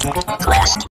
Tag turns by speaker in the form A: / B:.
A: Crest.